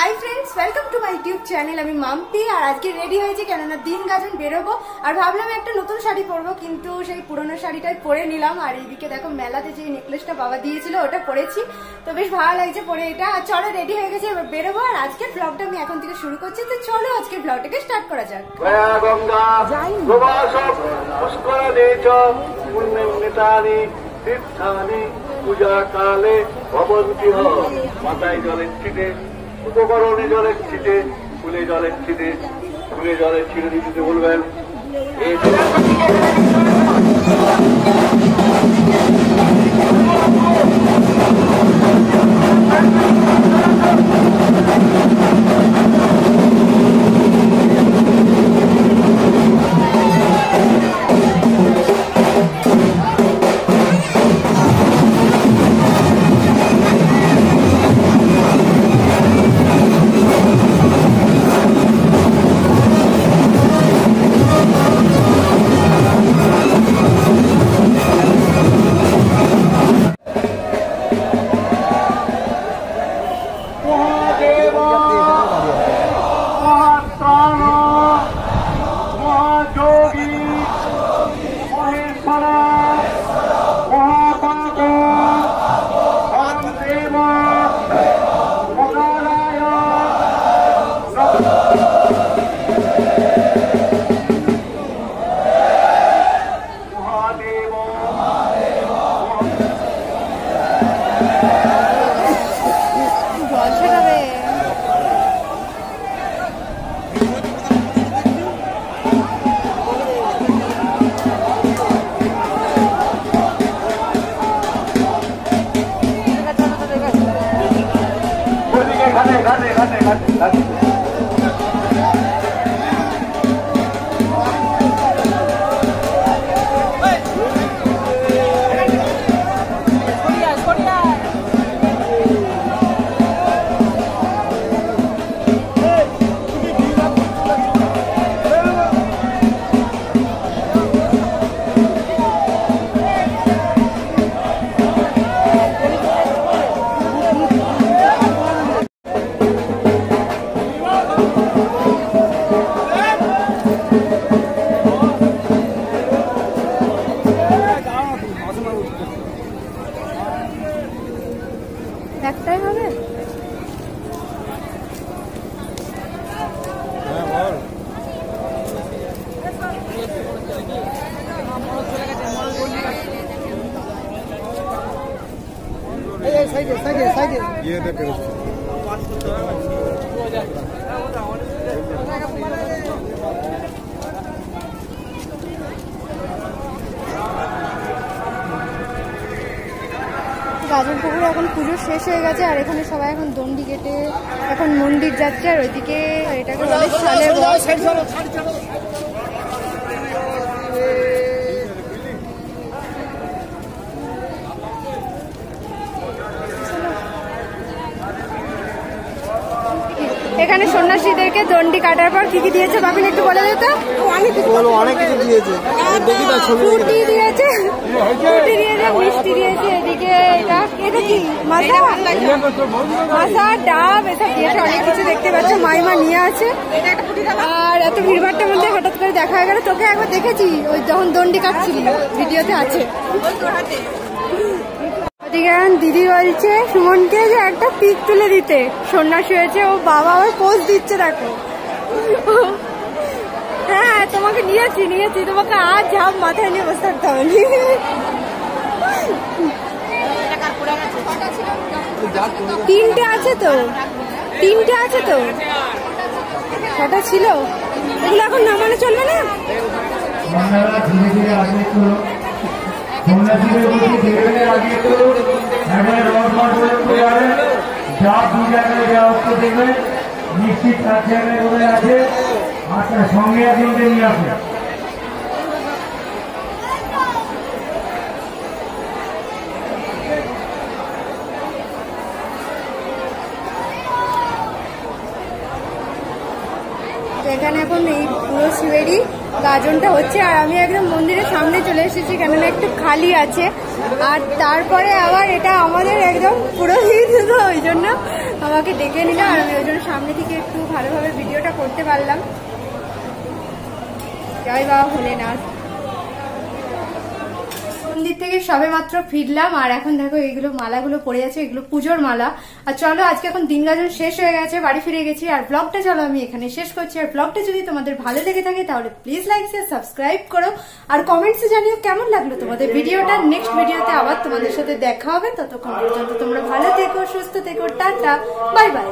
Hi friends welcome to my YouTube channel আমি মাম্পি আর আজকে ready হয়েছি কেননা দিন গাজন বেরোবো। আর ভাবলাম একটা নতুন শাড়ি পরবো কিন্তু সেই পুরনো শাড়িটাই পরে নিলাম। আর এইদিকে দেখো মেলাতে যে নেকলেসটা বাবা দিয়েছিল ওটা পরেছি। তো বেশ ভালো লাগছে পরে এটা। আর চলো রেডি হয়ে গেছে এবার বেরোবো। আর আজকে ব্লগটা আমি এখন থেকে শুরু করছি। তো চলো আজকে ব্লগটাকে স্টার্ট করা যাক। পূজা কালে ভবন্তি হ্যাঁ। মাথায় জলের ছিটে। উপকরণে জলের ছিটে ফুলে জলের ছিটে ফুলে জলের ছিটে দিতে বলবেন। এই para. গাজন পুকুরে এখন পুজো শেষ হয়ে গেছে আর এখানে সবাই এখন দণ্ডি কেটে এখন মন্দির যাচ্ছে আর ওইদিকে এটাকে সালের বস। এখানে সন্ন্যাসীদেরকে দণ্ডি কাটার পর কি কি দিয়েছে বাপিন একটু বলে দিত? অনেক কিছু অনেক কিছু দিয়েছে। দেখি তার ছবি দেখি। দিয়েছে। ফ্রুটি দিয়েছে মিষ্টি দিয়েছে এদিকে এটা এটা কি? মাথা মাথা ডাব এসব দিয়েছে অনেক কিছু দেখতে পাচ্ছ মাইমা নিয়ে আছে। আর এত ভিড়ভাড়টার মধ্যে হঠাৎ করে দেখা হয়ে গেল। তোকে একবার দেখেছি ওই যখন দণ্ডি কাটছিলি ভিডিওতে আছে। দিদি বলছে, সুমনকে যে একটা পিক তুলে দিতে। সন্ন্যাসী হয়েছে, ও বাবা আবার পোজ দিচ্ছে, দেখো। হ্যাঁ তোমাকে নিয়েছি নিয়েছি। তোমাকে আজ ঝাপ মাথায় নিয়ে বসে থাকতে হবে। তিনটে আছে তো? তিনটে আছে তো? ছটা ছিল? এগুলো এখন নামানো চলবে না? যা দু জায়গায় যা অস্ত্র দেবে নিশ্চিত তার জায়গায় করে আছে আপনার সঙ্গে একজনকে নিয়ে আসেন তো এখানে এখন এই পুরো শিবেরই গাজনটা হচ্ছে, আর আমি একদম মন্দিরের সামনে চলে এসেছি, কেননা একটু খালি আছে। আর তারপরে আবার এটা আমাদের একদম পুরোহিত, তো ওই জন্য আমাকে ডেকে নিলাম আর আমি ওই জন্য সামনে থেকে একটু ভালোভাবে ভিডিওটা করতে পারলাম। জয় বাবা ভোলেনাথ। মন্দির থেকে সবে মাত্র ফিরলাম, আর এখন দেখো এইগুলো মালাগুলো পড়ে আছে, এগুলো পুজোর মালা। আর চলো, আজকে এখন দিন গাজন শেষ হয়ে গেছে, বাড়ি ফিরে গেছি, আর ব্লগটা চলো আমি এখানে শেষ করছি। আর ব্লগটা যদি তোমাদের ভালো লেগে থাকে, তাহলে প্লিজ লাইক শেয়ার সাবস্ক্রাইব করো। আর কমেন্টসে জানিও কেমন লাগল তোমাদের ভিডিওটা। নেক্সট ভিডিওতে আবার তোমাদের সাথে দেখা হবে। ততক্ষণ পর্যন্ত তোমরা ভালো থেকো, সুস্থ থেকো, টাটা বাই বাই